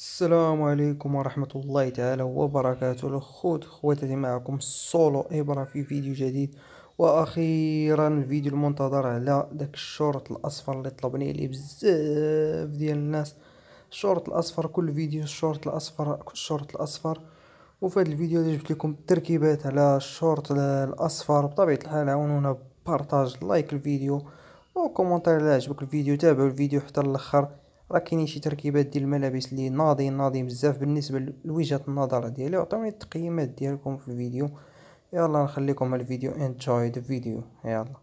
السلام عليكم ورحمة الله تعالى وبركاته. الخوت خواتاتي معكم السولو إبرة في فيديو جديد. وأخيرا الفيديو المنتظر على داك الشورت الأصفر اللي طلبني عليه بزاف ديال الناس. الشورت الأصفر كل فيديو الشورت الأصفر الشورت الأصفر. وفي هذا الفيديو جبت لكم تركيبات على الشورت الأصفر. بطبيعة الحال عاونونا بارطاج لايك الفيديو وكومنتير إلا عجبك الفيديو تابعوا الفيديو حتى الآخر راه كاينين شي تركيبات ديال الملابس اللي ناضيين ناضيين بزاف بالنسبة لوجهة النظر ديالي. عطوني التقييمات ديالكم في الفيديو. يلا نخليكم الفيديو. انجوي ذا فيديو يلا.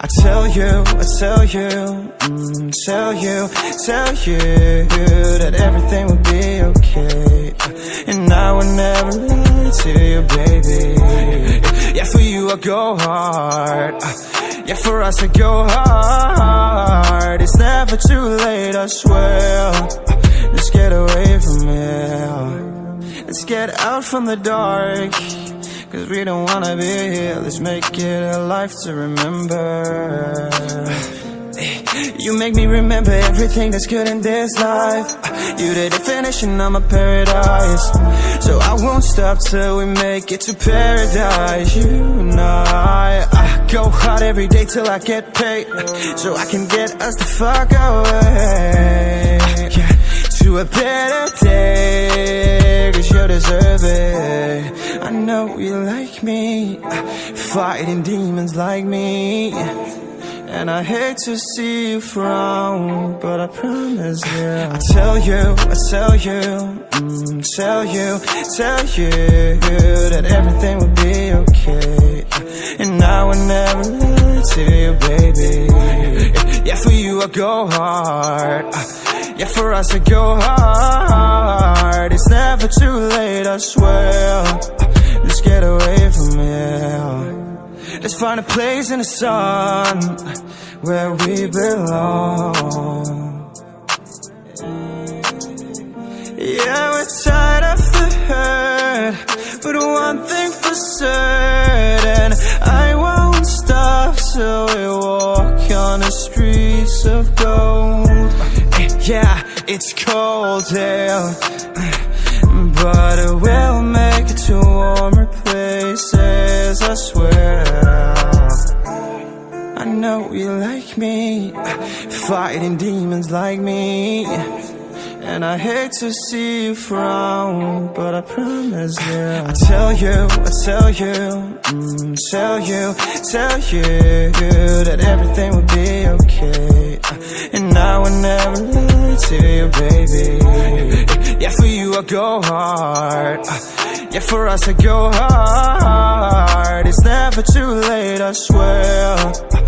I tell you, I tell you, mm, tell you, tell you that everything will be okay. And I would never lie to you, baby. Yeah, for you I go hard. Yeah, for us I go hard. It's never too late, I swear. Let's get away from here. Let's get out from the dark. Cause we don't wanna be here, let's make it a life to remember. You make me remember everything that's good in this life. You the definition of my paradise. So I won't stop till we make it to paradise. You and I, I go hard every day till I get paid. So I can get us the fuck away. To a better day, cause you deserve it I know you like me, fighting demons like me. And I hate to see you frown, but I promise you. I tell you, I tell you, mm, tell you, tell you that everything will be okay. And I will never lie to you, baby. Yeah, for you I go hard. Yeah, for us I go hard. It's never too late, I swear. Let's get away from here. Let's find a place in the sun where we belong. Yeah, we're tired of the hurt, but one thing for certain, I won't stop till we walk on the streets of gold. Yeah, it's cold here, but we'll know you like me, fighting demons like me. And I hate to see you frown, but I promise you. I tell you, I tell you, mm, tell you, tell you that everything will be okay. And I will never lie to you, baby. Yeah, for you I go hard. Yeah, for us I go hard. It's never too late, I swear.